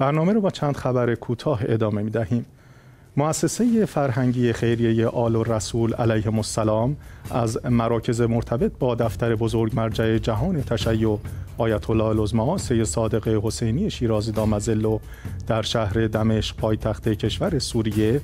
برنامه رو با چند خبر کوتاه ادامه می دهیم. مؤسسه فرهنگی خیریه آل و رسول علیه السلام از مراکز مرتبط با دفتر بزرگ مرجع جهان تشیع آیت الله العظما سید صادق حسینی شیرازی دامزلو در شهر دمشق پایتخت کشور سوریه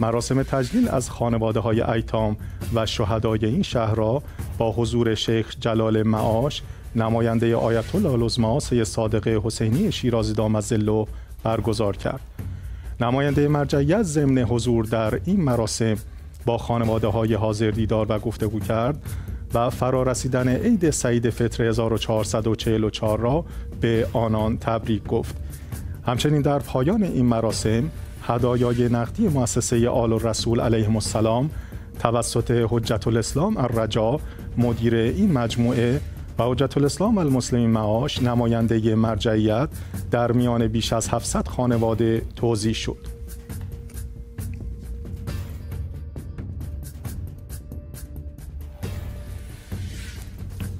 مراسم تجلیل از خانواده های ایتام و شهدای این شهر را با حضور شیخ جلال معاش نماینده آیت الله العظما سید صادق حسینی شیرازی دامزلو برگزار کرد. نماینده مرجعیت ضمن حضور در این مراسم با خانواده های حاضر دیدار و گفتگو کرد و فرارسیدن عید سعید فطر 1444 را به آنان تبریک گفت. همچنین در پایان این مراسم هدایای نقدی مؤسسه آل رسول علیه السلام توسط حجت الاسلام الرجا مدیر این مجموعه و حجت الاسلام المسلمین معاش نماینده مرجعیت در میان بیش از 700 خانواده توضیح شد.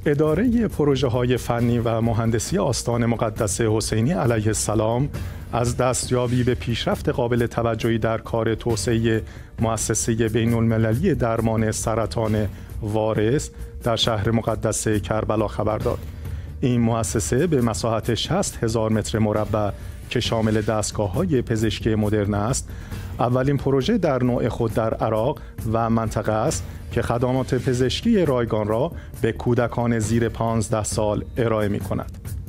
اداره پروژه های فنی و مهندسی آستان مقدس حسینی علیه السلام از دستیابی به پیشرفت قابل توجهی در کار توسعه مؤسسه بین المللی درمان سرطان وارث در شهر مقدس کربلا خبر داد. این مؤسسه به مساحت 60 هزار متر مربع که شامل دستگاه های پزشکی مدرن است اولین پروژه در نوع خود در عراق و منطقه است که خدمات پزشکی رایگان را به کودکان زیر 15 سال ارائه می کند.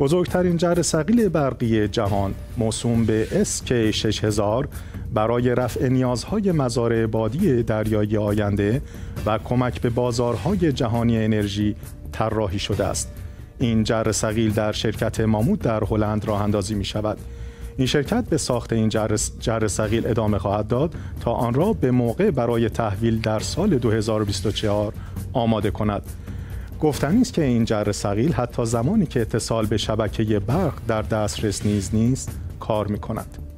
بزرگترین جر سقیل برقی جهان موسوم به SK 6000 برای رفع نیازهای مزارع بادی دریایی آینده و کمک به بازارهای جهانی انرژی طراحی شده است. این جر سقیل در شرکت مامود در هلند راه اندازی می شود. این شرکت به ساخت این جر سقیل ادامه خواهد داد تا آن را به موقع برای تحویل در سال 2024 آماده کند. گفتنی است که این جر سقیل حتی زمانی که اتصال به شبکه برق در دسترس نیز نیست کار می کند.